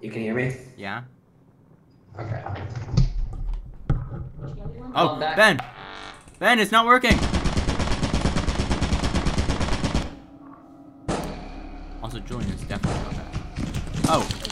You can hear me? Yeah. Okay. Oh, Ben! Ben, it's not working! Also, Julian is definitely not that. Oh!